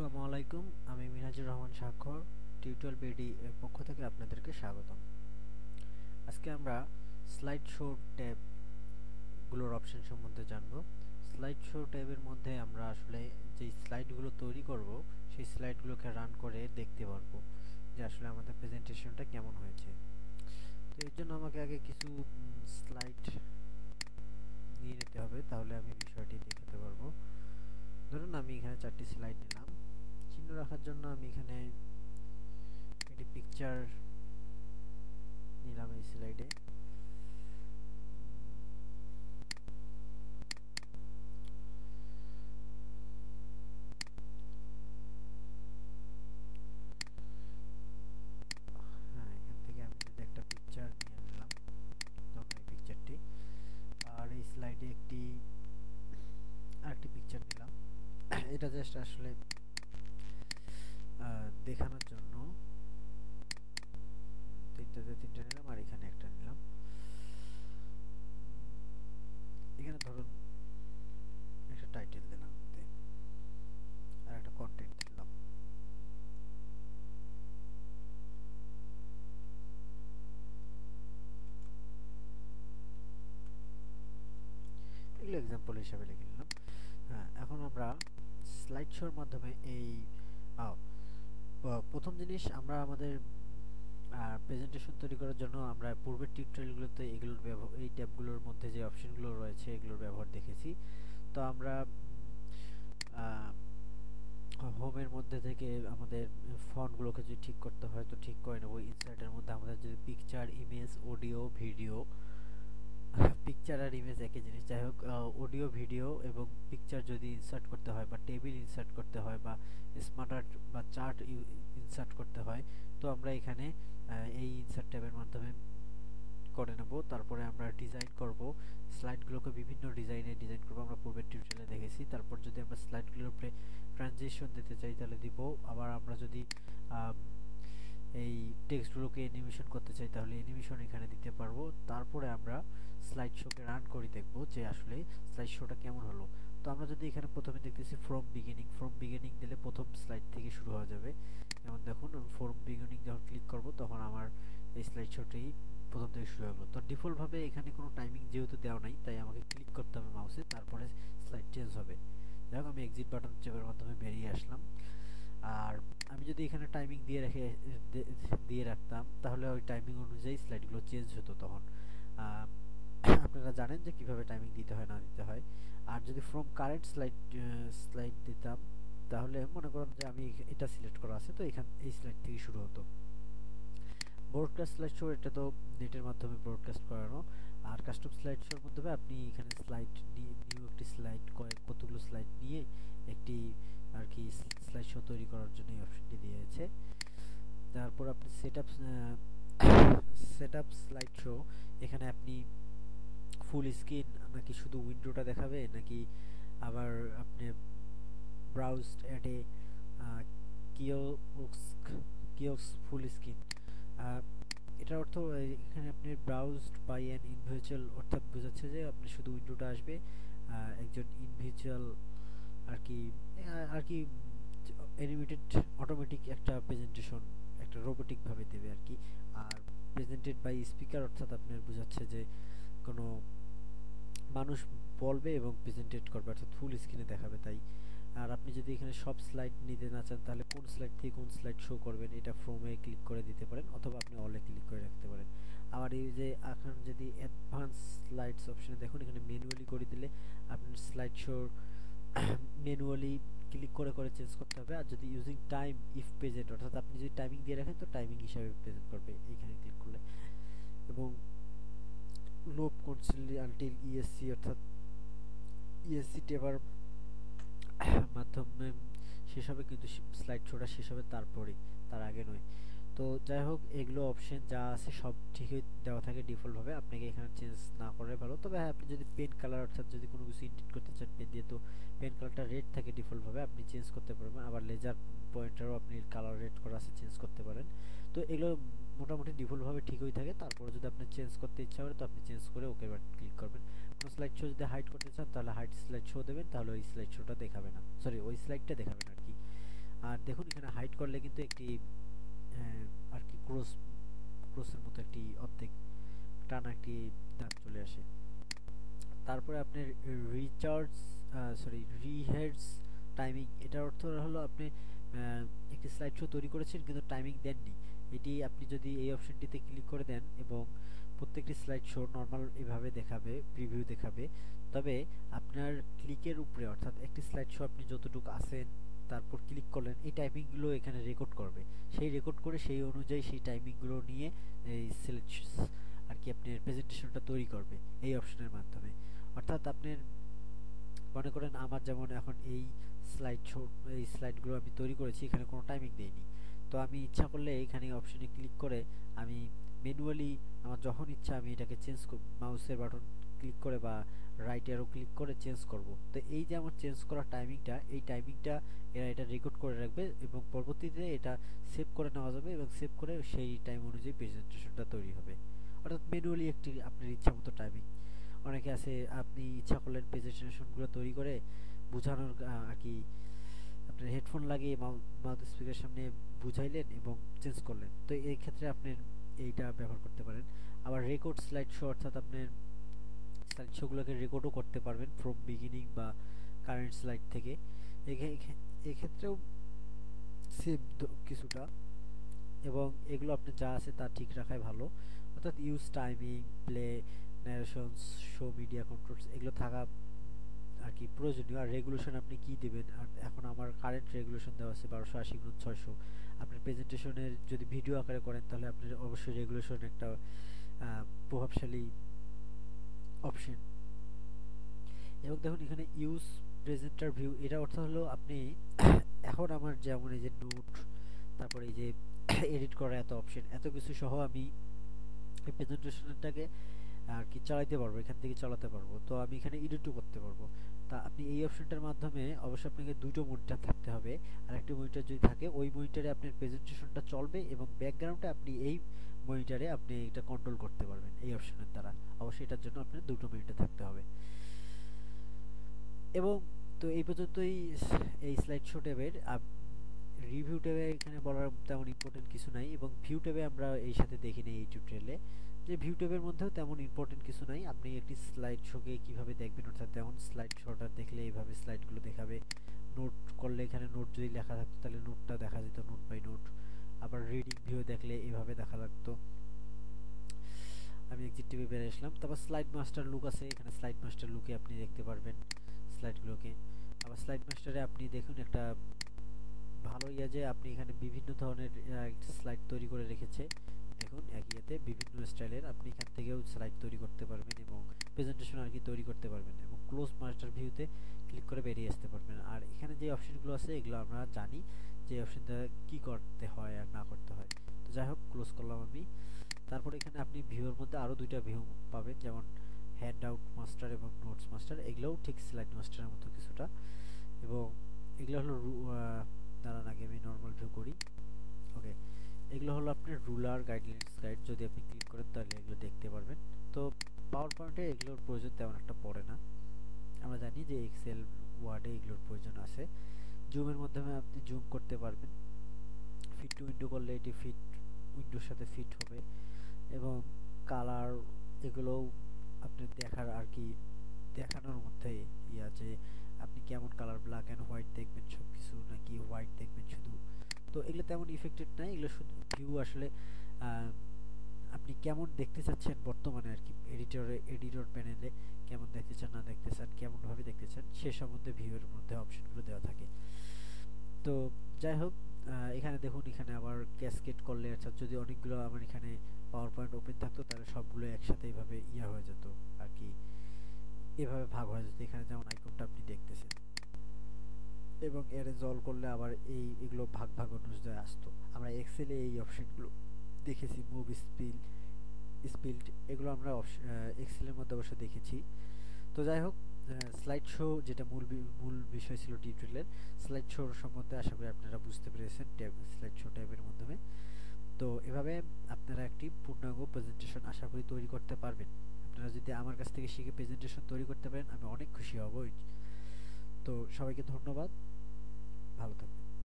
আসসালামু আলাইকুম, আমি মিনাজুর রহমান স্বাক্ষর, টিউটোরিয়াল বিডি এর পক্ষ থেকে আপনাদেরকে স্বাগতম। আজকে আমরা স্লাইড শো ট্যাবগুলোর অপশন সম্বন্ধে জানব। স্লাইড শো ট্যাবের মধ্যে আমরা আসলে যে স্লাইডগুলো তৈরি করব, সেই স্লাইডগুলোকে রান করে দেখতে পারব যে আসলে আমাদের প্রেজেন্টেশনটা কেমন হয়েছে। তো এর জন্য আমাকে আগে কিছু স্লাইড নিয়ে নিতে হবে, তাহলে আমি বিষয়টি দেখাতে পারব। ধরুন আমি এখানে চারটি স্লাইড নিলাম। রাখার জন্য আমি এখানে একটি পিকচার নিলাম এই স্লাইডে হ্যাঁ স্লাইডে একটি আরেকটি পিকচার নিলাম। এটা জাস্ট আসলে দেখানোর জন্য। তিনটাতে তিনটা নিলাম আর এখানে একটা নিলাম। এখানে ধরুন একটা টাইটেল দিলাম আর একটা কন্টেন্ট দিলাম। এগুলো এক্সাম্পল হিসাবে লিখে নিলাম। হ্যাঁ এখন আমরা স্লাইড শোর মাধ্যমে এই প্রথম জিনিস আমরা আমাদের প্রেজেন্টেশন তৈরি করার জন্য আমরা পূর্বের টিউটোরিয়ালগুলোতে এগুলোর ব্যবহার, এই ট্যাবগুলোর মধ্যে যে অপশনগুলো রয়েছে এগুলোর ব্যবহার দেখেছি। তো আমরা হোমের মধ্যে থেকে আমাদের ফন্টগুলোকে যদি ঠিক করতে হয় তো ঠিক করে নেব। ইনসার্টের মধ্যে আমাদের যদি picture image audio video picture আর ইমেজ একই জিনিস। যাই হোক অডিও ভিডিও এবং পিকচার যদি ইনসার্ট করতে হয় বা টেবিল ইনসার্ট করতে হয় বা স্মার্ট আর্ট বা চার্ট ইনসার্ট করতে হয়, তো আমরা এখানে এই ইনসার্ট ট্যাবের মাধ্যমে করে নেব। তারপরে আমরা ডিজাইন করব। স্লাইডগুলোকে বিভিন্ন ডিজাইনে ডিজাইন করব। আমরা পূর্বের টিউটোরিয়ালে দেখেছি। তারপর যদি আমরা স্লাইডগুলোর উপরে ট্রানজিশন দিতে চাই, তাহলে দিব। আবার আমরা যদি এই টেক্সটগুলোকে অ্যানিমেশন করতে চাই, তাহলে অ্যানিমেশন এখানে দিতে পারব। তারপরে আমরা স্লাইড শোকে রান করে দেখব যে আসলে স্লাইড শোটা কেমন হলো। তো আমরা যদি এখানে প্রথমে দেখতেছি ফ্রম বিগিনিং ফ্রম বিগিনিং দিলে প্রথম স্লাইড থেকে শুরু হয়ে যাবে। যেমন দেখুন, আমি ফ্রম বিগিনিং যখন ক্লিক করব, তখন আমার এই স্লাইড শোটি প্রথম থেকে শুরু হলো। তো ডিফল্টভাবে এখানে কোনো টাইমিং যেহেতু দেওয়া নাই, তাই আমাকে ক্লিক করতে হবে মাউসে তারপরে স্লাইড চেঞ্জ হবে। দেখো আমি এক্সিট বাটন চেপের মাধ্যমে বেরিয়ে আসলাম। আর আমি যদি এখানে টাইমিং দিয়ে রেখে দিয়ে রাখতাম, তাহলে ওই টাইমিং অনুযায়ী স্লাইডগুলো চেঞ্জ হতো তখন। আপনারা জানেন যে কীভাবে টাইমিং দিতে হয়, না দিতে হয়। আর যদি ফ্রম কারেন্ট স্লাইড স্লাইড দিতাম, তাহলে মনে করুন যে আমি এটা সিলেক্ট করা আছে, তো এখান, এই স্লাইড থেকে শুরু হতো। ব্রডকাস্ট স্লাইড শো এটা তো নেটের মাধ্যমে ব্রডকাস্ট করানো। আর কাস্টম স্লাইড শোর মাধ্যমে আপনি এখানে স্লাইড নিয়ে নিউ একটি স্লাইড কতগুলো স্লাইড নিয়ে একটি আর কি স্লাইড শো তৈরি করার জন্য এই অপশনটি দিয়েছে। তারপর আপনি set up set up slide show এখানে আপনি ফুল স্ক্রিন নাকি শুধু উইন্ডোটা দেখাবে, নাকি আবার আপনি browsed at a kiosk full screen এটার অর্থ এখানে আপনি ব্রাউজড বাই অ্যান ইন্ডিভিজুয়াল অর্থাৎ বোঝাচ্ছে যে আপনি শুধু উইন্ডোটা আসবে একজন ইন্ডিভিজুয়াল আর কি আর কি অ্যানিমেটেড অটোমেটিক একটা প্রেজেন্টেশন একটা রোবোটিক ভাবে দেবে আর কি। আর প্রেজেন্টেড বাই স্পিকার অর্থাৎ আপনার বোঝাচ্ছে যে কোনো মানুষ বলবে এবং প্রেজেন্টেড করবে, অর্থাৎ ফুল স্ক্রিনে দেখাবে, তাই আর আপনি যদি এখানে সব স্লাইড নিতে না চান, তাহলে কোন স্লাইড থেকে কোন স্লাইড শো করবেন, এটা ফ্রমে ক্লিক করে দিতে পারেন, অথবা আপনি অলে ক্লিক করে রাখতে পারেন। আবার এই যে এখন যদি অ্যাডভান্স স্লাইডস অপশানে দেখুন, এখানে ম্যানুয়ালি করে দিলে আপনার স্লাইড শোর ম্যানুয়ালি ক্লিক করে করে চেঞ্জ করতে হবে। আর যদি ইউজিং টাইম ইফ প্রেজেন্ট অর্থাৎ আপনি যদি টাইমিং দিয়ে রাখেন, তো টাইমিং হিসাবে প্রেজেন্ট করবে এইখানে ক্লিক করলে। এবং লোপ কনসিলি আনটিল ইএসসি অর্থাৎ ইএসসি টেবার মাধ্যমে শেষ হবে কিন্তু স্লাইড শোটা শেষ হবে তারপরেই তার আগে নয়। তো যাই হোক, এগুলো অপশন যা আছে সব ঠিকই দেওয়া থাকে ডিফল্টভাবে আপনাকে এখানে চেঞ্জ না করে ভালো। তবে হ্যাঁ আপনি যদি পেন কালার অর্থাৎ যদি কোনো কিছু ইন্ডিট করতে চান পেন দিয়ে, তো পেন কালারটা রেড থাকে ডিফল্টভাবে আপনি চেঞ্জ করতে পারবেন। আবার লেজার পয়েন্টারও আপনি কালার রেড করা আছে চেঞ্জ করতে পারেন। তো এগুলো মোটামুটি ডিফল্টভাবে ঠিকই থাকে। তারপরে যদি আপনি চেঞ্জ করতে ইচ্ছা করে, তো আপনি চেঞ্জ করে ওকে বাটন ক্লিক করবেন। কোনো স্লাইড শো যদি হাইড করতে চান তাহলে হাইড স্লাইড শো দেবেন তাহলে ওই স্লাইড শোটা দেখাবে না। সরি ওই স্লাইডটা দেখাবে না আর কি। আর দেখুন, এখানে হাইড করলে কিন্তু একটি আর কি ক্রস ক্রসের মতো একটি অর্ধেক টানা একটি দাগ চলে আসে। তারপরে আপনার রিচার্জ সরি রিহেডস টাইমিং এটার অর্থ হলো আপনি একটি স্লাইড শো তৈরি করেছেন, কিন্তু টাইমিং দেননি। এটি আপনি যদি এই অপশনটিতে ক্লিক করে দেন এবং প্রত্যেকটি স্লাইড শো নর্মাল এভাবে দেখাবে প্রিভিউ দেখাবে, তবে আপনার ক্লিকের উপরে, অর্থাৎ একটি স্লাইড শো আপনি যতটুকু আসেন তারপর ক্লিক করলেন, এই টাইমিংগুলো এখানে রেকর্ড করবে। সেই রেকর্ড করে সেই অনুযায়ী সেই টাইমিংগুলো নিয়ে এই সিলেক্ট আর কি আপনার প্রেজেন্টেশনটা তৈরি করবে এই অপশনের মাধ্যমে। অর্থাৎ আপনার মনে করেন আমার যেমন এখন এই স্লাইড শো এই স্লাইডগুলো আমি তৈরি করেছি, এখানে কোনো টাইমিং দেইনি তো আমি ইচ্ছা করলে এখানে অপশনে ক্লিক করে আমি ম্যানুয়ালি আমার যখন ইচ্ছা আমি এটাকে চেঞ্জ মাউসের বাটন ক্লিক করে বা রাইট ক্লিক করে চেঞ্জ করব। তো এই যে আমার চেঞ্জ করার টাইমিংটা এই টাইমিংটা এরা এটা রেকর্ড করে রাখবে এবং পরবর্তীতে এটা সেভ করে নেওয়া যাবে এবং সেভ করে সেই টাইম অনুযায়ী প্রেজেন্টেশনটা তৈরি হবে। অর্থাৎ ম্যানুয়ালি একটি আপনার ইচ্ছা মতো টাইমিং অনেকে আছে, আপনি ইচ্ছা করলেন প্রেজেন্টেশনগুলো তৈরি করে বোঝানোর আর কি আপনার হেডফোন লাগিয়ে মাউথ স্পিকারের সামনে বুঝাইলেন এবং চেঞ্জ করলেন। তো এই ক্ষেত্রে আপনি এইটা ব্যবহার করতে পারেন। আবার রেকর্ড স্লাইড শো অর্থাৎ আপনার স্লাইড শোগুলোকে রেকর্ডও করতে পারবেন ফ্রম বিগিনিং বা কারেন্ট স্লাইড থেকে। এক্ষেত্রেও সেম কিছুটা। এবং এগুলো আপনি যা আছে তা ঠিক রাখাই ভালো। অর্থাৎ use timing play narrations show media controls এগুলো থাকা আর কি, প্রয়োজনীয়। আর রেগুলেশন আপনি কি দেবেন? আর এখন আমার কারেন্ট রেগুলেশন দেওয়া আছে বারোশো আশি গুণ ছয়শো। আপনার প্রেজেন্টেশনের যদি ভিডিও আকারে করেন, তাহলে আপনার অবশ্যই রেগুলেশন একটা প্রভাবশালী অপশন এবং দেখুন, এখানে ইউজ প্রেজেন্টার ভিউ এটা অর্থ হলো আপনি এখন আমার যেমন এই যে নোট তারপরে এই যে এডিট করা এত অপশন এত কিছু সহ আমি এই প্রেজেন্টেশনটাকে আর কি চালাতে পারব, এখান থেকে চালাতে পারব। তো আমি এখানে এডিটও করতে পারব। তা আপনি এই অপশনটার মাধ্যমে অবশ্যই আপনাকে দুটো মনিটর থাকতে হবে। আর একটি মনিটর যদি থাকে, ওই মনিটরে আপনার প্রেজেন্টেশনটা চলবে এবং ব্যাকগ্রাউন্ডে আপনি এই মনিটরে আপনি এটা কন্ট্রোল করতে পারবেন, এই অপশনের দ্বারা। অবশ্যই এটার জন্য আপনার দুটো মনিটর থাকতে হবে। এবং তো এই পর্যন্তই এই স্লাইড শো ট্যাবের রিভিউ ট্যাবে এখানে বলার তেমন ইম্পর্টেন্ট কিছু নাই এবং ভিউ ট্যাবে আমরা এই সাথে দেখি নেই এই টিউটোরিয়ালে যে ভিউ ট্যাবের মধ্যেও তেমন ইম্পর্টেন্ট কিছু নাই। আপনি একটি স্লাইড শোকে কীভাবে দেখবেন, অর্থাৎ তেমন স্লাইড শোটা দেখলে এইভাবে স্লাইডগুলো দেখাবে। নোট করলে এখানে নোট যদি লেখা থাকতো, তাহলে নোটটা দেখা যেত নোট বাই নোট আবার রিডিং ভিউ দেখলে এভাবে দেখা লাগতো। আমি এক্সিট টিভি বেরিয়ে আসলাম। তারপর স্লাইড মাস্টার লুক আছে। এখানে স্লাইড মাস্টার লুকে আপনি দেখতে পারবেন স্লাইডগুলোকে আবার স্লাইড মাস্টারে আপনি দেখুন একটা ভালো ইয়ে যে, আপনি এখানে বিভিন্ন ধরনের স্লাইড তৈরি করে রেখেছে। একই ইয়েতে বিভিন্ন স্টাইলের আপনি এখান থেকেও স্লাইড তৈরি করতে পারবেন এবং প্রেজেন্টেশন আর কি তৈরি করতে পারবেন এবং ক্লোজ মাস্টার ভিউতে ক্লিক করে বেরিয়ে আসতে পারবেন। আর এখানে যে অপশনগুলো আছে, এগুলো আমরা জানি যে অপশনটা কি করতে হয় আর না করতে হয়। তো যাই হোক ক্লোজ করলাম আমি। তারপর এখানে আপনি ভিউর মধ্যে আরও দুইটা ভিউ পাবেন, যেমন হ্যান্ড আউট মাস্টার এবং নোটস মাস্টার এগুলোও ঠিক স্লাইড মাস্টারের মতো কিছুটা। এবং এগুলো হলো দাঁড়ান, আগে আমি নর্মাল ভিউ করি। ওকে এগুলো হলো আপনার রুলার গাইডলাইন্স গাইড যদি আপনি ক্লিক করেন তাহলে এগুলো দেখতে পারবেন। তো পাওয়ার পয়েন্টে এগুলোর প্রয়োজন তেমন একটা পড়ে না। আমরা জানি যে এক্সেল ওয়ার্ডে এগুলোর প্রয়োজন আছে। জুমের মাধ্যমে আপনি জুম করতে পারবেন। ফিট টু উইন্ডো করলে এটি ফিট উইন্ডোর সাথে ফিট হবে। এবং কালার এগুলোও আপনি দেখার আর কি দেখানোর মধ্যে ইয়া আছে। আপনি কেমন কালার ব্ল্যাক অ্যান্ড হোয়াইট দেখবেন সব কিছু নাকি হোয়াইট দেখবেন শুধু তো এগুলো তেমন ইফেক্টেড নাই, এগুলো শুধু ভিউ আসলে আপনি কেমন দেখতে চাচ্ছেন বর্তমানে আর কি এডিটরে এডিটর প্যানেলে কেমন দেখতে চান, না দেখতে চান, কেমনভাবে দেখতে চান, সে সম্বন্ধে ভিউয়ের মধ্যে অপশনগুলো দেওয়া থাকে। তো যাই হোক এখানে দেখুন, এখানে আবার ক্যাসকেট করলে অর্থাৎ যদি অনেকগুলো আমার এখানে পাওয়ার পয়েন্ট ওপেন থাকতো, তাহলে সবগুলো একসাথে এইভাবে ইয়া হয়ে যেত, আর কি, এভাবে ভাগ হয়ে যেত। এখানে যেমন আইকনটা আপনি দেখতেছেন। এবং এর জল করলে আবার এই এগুলো ভাগ ভাগ অনুযায়ী আসতো। আমরা এক্সেলে এই অপশনগুলো দেখেছি মুভ স্পিল স্পিল্ড এগুলো আমরা এক্সেলের মধ্যে অবশ্য দেখেছি। তো যাই হোক স্লাইড শো যেটা মূল মূল বিষয় ছিল টিউটোরিয়ালের স্লাইড শোর সম্বন্ধে আশা করি আপনারা বুঝতে পেরেছেন স্লাইড শো ট্যাবের মাধ্যমে। তো এভাবে আপনারা একটি পূর্ণাঙ্গ প্রেজেন্টেশন আশা করি তৈরি করতে পারবেন। আপনারা যদি আমার কাছ থেকে শিখে প্রেজেন্টেশন তৈরি করতে পারেন, আমি অনেক খুশি হব। তো সবাইকে ধন্যবাদ। ভালো থাকবেন